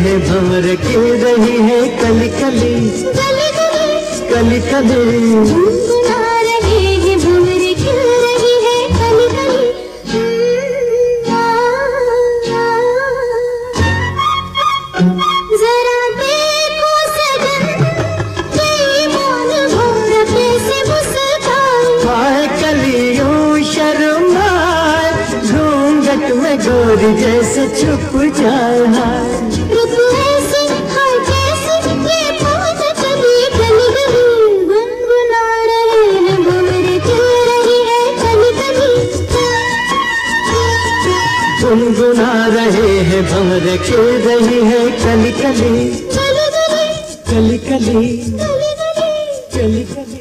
हैं भंवर के रही है कली कली। कली कली। गोरी जैसे छुप जाए। रहे हैं भंवर खेल रही है कली कली कली कली कली कली